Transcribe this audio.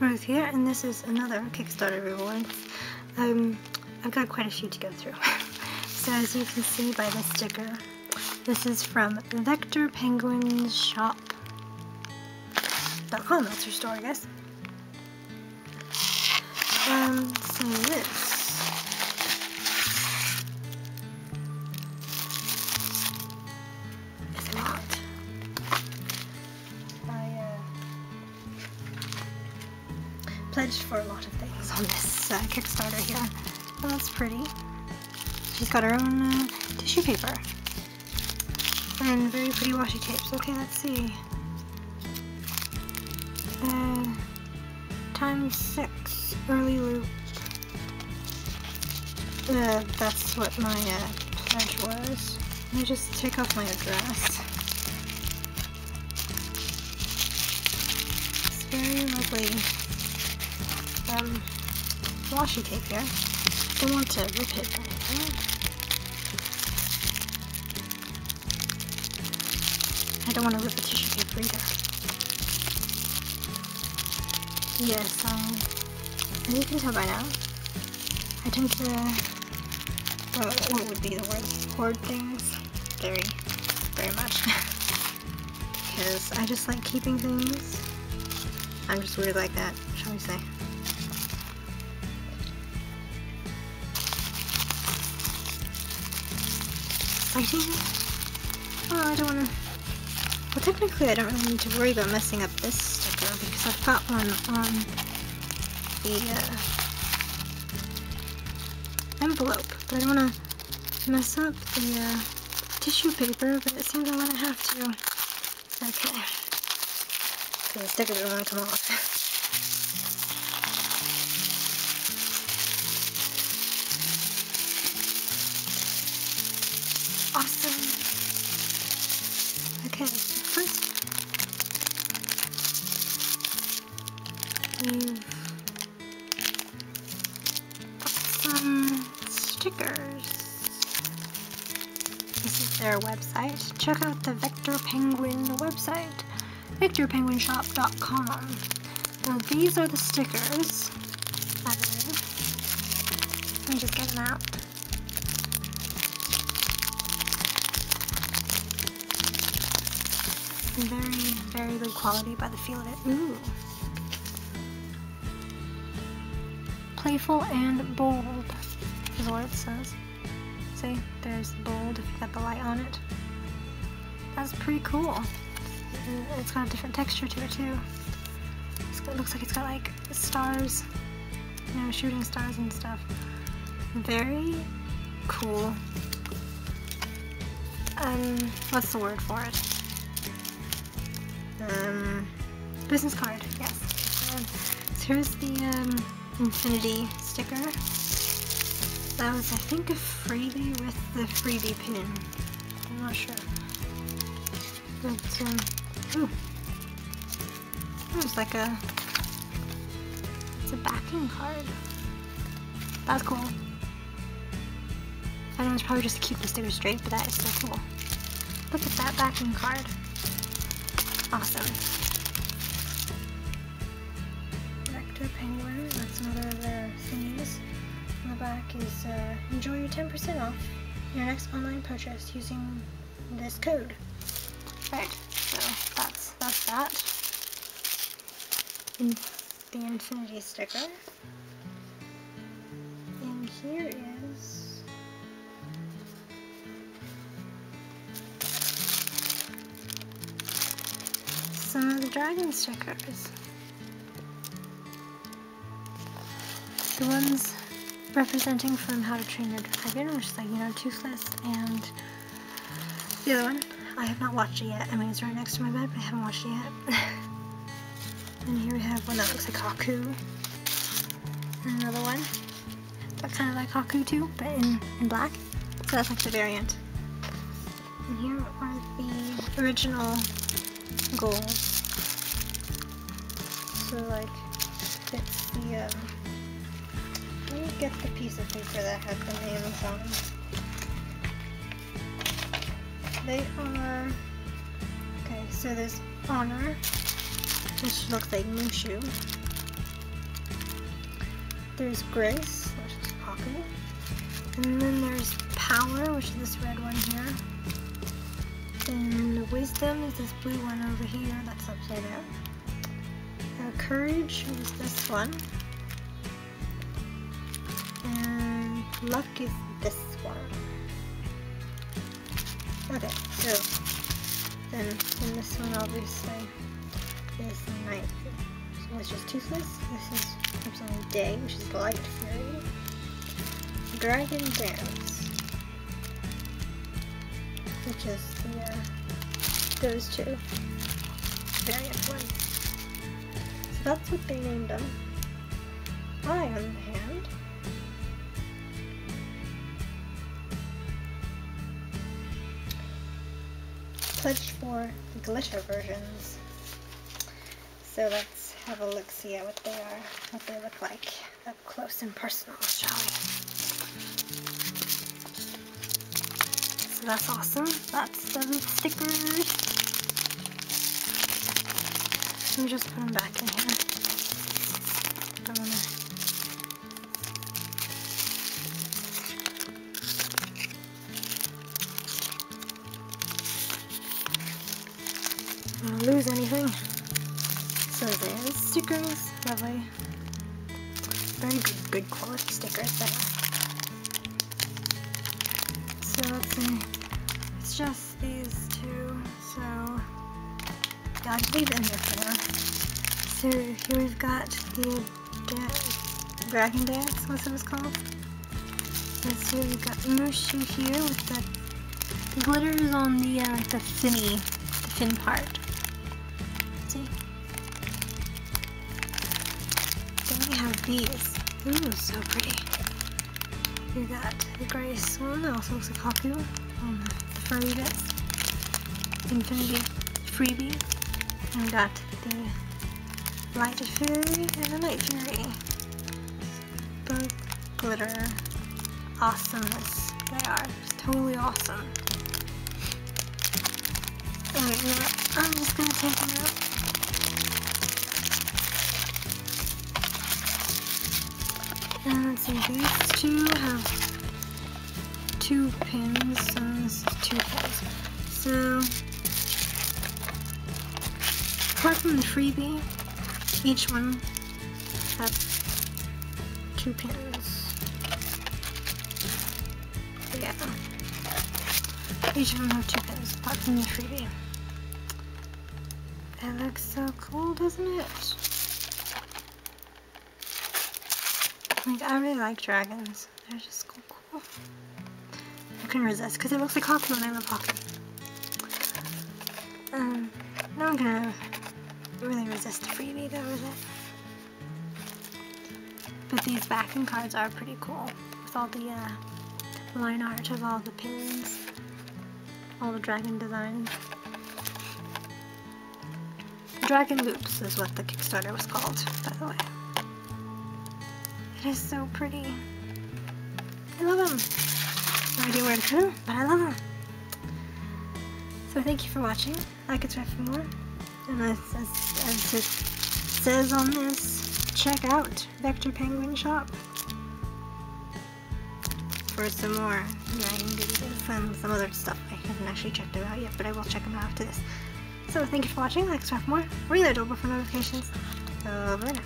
Ruth here, and this is another Kickstarter reward. Um, I've got quite a few to go through. so as you can see by the sticker, this is from Vector Penguins Shop. .com, that's your store, I guess. Um, so this pledged for a lot of things on this uh, Kickstarter here. That's pretty. She's got her own uh, tissue paper. And very pretty washi tapes. Okay, let's see. Uh, times six, early loop. Uh, that's what my uh, pledge was. Let me just take off my address. It's very lovely um, washi tape here. Don't want to rip it or anything. I don't want to rip the tissue paper either. Yes, um, as you can tell by now, I tend to, uh, what would be the word, hoard things very, very much. because I just like keeping things. I'm just weird like that, shall we say. Oh, I don't want to... Well, technically I don't really need to worry about messing up this sticker because I've got one on the uh, envelope. But I don't want to mess up the uh, tissue paper, but it seems I'm going to have to. Okay. So the sticker are going to come off. This is their website. Check out the Vector Penguin website, vectorpenguinshop.com. Now these are the stickers. Let me just get them out. Very, very good quality by the feel of it. Ooh. Playful and bold is what it says. See, there's the bold if you got the light on it. That's pretty cool. It's got a different texture to it too. it looks like it's got like stars, you know, shooting stars and stuff. Very cool. Um, what's the word for it? um, business card, yes. Um, so here's the um, infinity sticker. That was, I think, a freebie with the freebie pin. I'm not sure. But, um, ooh. There's like a, it's a backing card. That's cool. I know it's probably just to keep the sticker straight, but that is so cool. Look at that backing card. Awesome. Vector Penguin, that's another of their thingies. On the back is uh, enjoy your 10% off your next online purchase using this code. Right, so that's that's that. And the infinity sticker. And here is some of the dragon stickers. The ones representing from How to Train Your Dragon, which is like, you know, Toothless, and the other one, I have not watched it yet. I mean, it's right next to my bed, but I haven't watched it yet. and here we have one that looks like Haku. And another one that kind of like Haku too, but in, in black. So that's like the variant. And here are the original goals. So like, it's the, um, let me get the piece of paper that had the names on. They are, okay, so there's Honor, which looks like Mushu. there's Grace, which is Poppy. And then there's Power, which is this red one here. And Wisdom is this blue one over here that's upside down. Courage is this one. And Luck is this one. Okay, so then in this one obviously is night, which is toothless. This is representing day, which is light fury. Dragon dance, which is uh, those two variant ones. So that's what they named them. I, on the hand, for glitter versions. So let's have a look, see what they are, what they look like up close and personal, shall we? So that's awesome. That's the stickers. Let me just put them back in here. Very good, good quality stickers there. So let's see. It's just these two, so yeah, I'd leave in here for now. So here we've got the da Dragon Dance, what's it was called? Let's see, we've got Mushu here with the, the is on the uh, the finny, the fin part. See? These. Ooh, so pretty. We got the Grace one, also looks like Haku on the furry bits. Infinity freebie. And we got the Light Fury and the Night Fury. Both glitter awesomeness. They are just totally awesome. You? I'm just gonna take them out. And let's see, these two have two pins, and this is two pins. So, apart from the freebie, each one has two pins. Yeah. Each of them have two pins, apart from the freebie. It looks so cool, doesn't it? Like, I really like dragons. They're just so cool. I couldn't resist, because it looks like Haku and I love Haku. Um, no one can really resist a freebie though, is it? But these backing cards are pretty cool, with all the uh, line art of all the pins, all the dragon designs. Dragon Loops is what the Kickstarter was called, by the way. It is so pretty. I love them. No idea where to put them, but I love them. So thank you for watching. Like and subscribe for more. And as, as, as it says on this, check out Vector Penguin Shop for some more dragon goodies and some other stuff. I haven't actually checked them out yet, but I will check them out after this. So thank you for watching. Like, subscribe for more. Ring Really adorable for notifications. Over now.